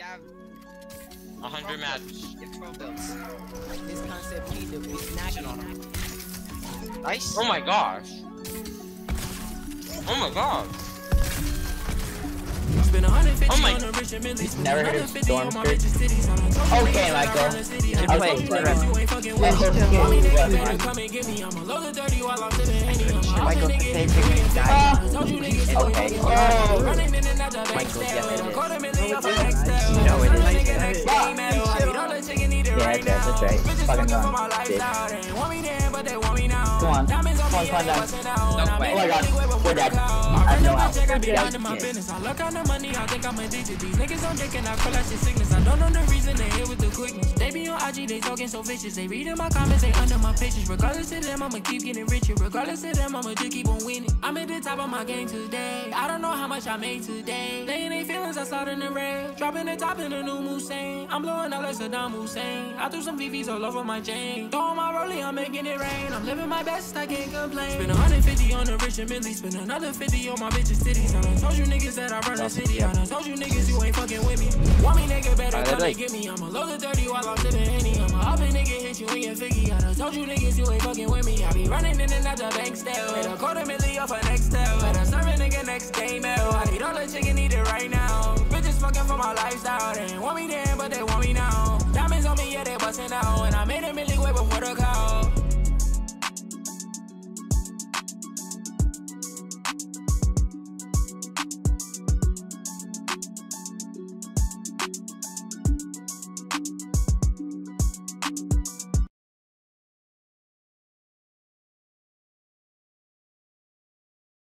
You have hundred match. you have 12 builds. This concept need to be knocking on him. Nice. Oh my gosh. Oh my god. Spend 150 Oh my- on a Richard Mille. Spend Never heard of 150 on my Stormskirt. richest cities. On a total Okay, Michael. around the city. I Good know play. some Good niggas rep. you ain't fucking Yes, with. yes, Mommy yes. nigga better come and get me. I'ma the 30 while I'm sipping Henny. I'm a Michael, hopping nigga, say hit big you in guy. the face. Told you niggas you ain't Okay. Oh. with. Running in and out the bank Michael, stack. yes, it is. Quarter million off a next step. You know it is. Some nigga next. I beat all the chicken, need it Yeah, right that's- right. Bitches Fucking run, bitch. lifestyle. They ain't want me then, but they want me now. Come on. Come on, me, come on, down. bustin' out. And No I way. Oh my God. really way before We're the dead. I know know how. I check, I be Yeah, IG, they talking so vicious. They reading my comments, they under my pictures. Regardless of them, I'ma keep getting richer. Regardless of them, I'ma just keep on winning. I'm at the top of my game today. I don't know how much I made today. Laying they feelings, I slide in the rain. Dropping the top in the new Hussein. I'm blowing out like Saddam Hussein. I threw some VVs all over my chain. Throwing my rollie, I'm making it rain. I'm living my best, I can't complain. Spend 150 on the Richard Mille. Spend another 50 on my bitches' titties. I done told you niggas that I run the city. I done told you niggas you ain't fucking with me. Want me nigga better Alright, come like- and get me. I'ma load the 30 while I'm sipping Henny. I'ma hop a nigga, hit you in your figgy. I done told you niggas you ain't fucking with me. I be running in and out the bank still. Hit a quarter million off a next step. Better serve a nigga next game out. I need all the chicken, need it right now. Bitches fucking for my lifestyle. They ain't want me then, but they want me now. Diamonds on me, yeah, they bustin' out. And I made a million way before the.